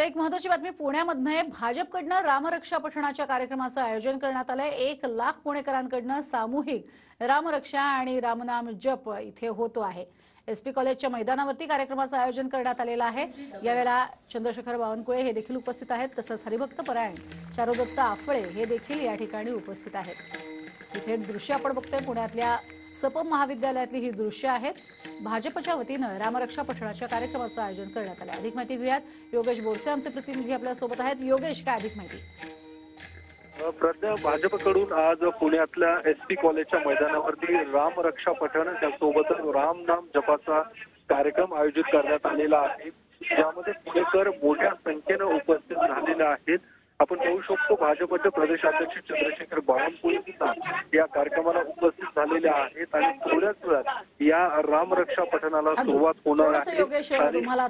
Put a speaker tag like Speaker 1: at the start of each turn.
Speaker 1: तर एक महत्वाची बातमी पुण्यामध्ये भाजपकडनं रामरक्षा पठणाच्या कार्यक्रमाचं आयोजन करण्यात आलंय. एक लाख पुणेकरांकडनं सामूहिक रामरक्षा आणि रामनाम जप इथे होतो आहे. एस पी कॉलेजच्या मैदानावरती कार्यक्रमाचं आयोजन करण्यात आलेलं आहे. यावेळेला चंद्रशेखर बावनकुळे हे देखील उपस्थित आहेत. तसंच हरिभक्त परायण चारुदत्त आफळे हे देखील या ठिकाणी उपस्थित आहेत. इथे दृश्य आपण बघतोय पुण्यातल्या सपम महाविद्यालयातली ही दृश्य आहेत. भाजपच्या वतीनं रामरक्षा पठणाच्या कार्यक्रमाचं आयोजन करण्यात आलं. अधिक माहिती घेऊयात. योगेश बोरसे आमचे प्रतिनिधी आपल्यासोबत आहेत. योगेश काय अधिक माहिती?
Speaker 2: प्रज्ञा भाजपकडून आज पुण्यातल्या एस पी कॉलेजच्या मैदानावरती रामरक्षा पठण त्यासोबतच राम नाम जपाचा कार्यक्रम आयोजित करण्यात आलेला आहे. ज्यामध्ये पुणेकर मोठ्या संख्येनं उपस्थित झालेले आहेत. आपण पाहू शकतो भाजपचे प्रदेशाध्यक्ष चंद्रशेखर बावनकुळे सुद्धा या कार्यक्रमाला उपस्थित झालेले आहेत आणि थोड्याच वेळात या रामरक्षा पठणाला सुरुवात होणार आहे.
Speaker 1: तुम्हाला